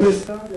Mr.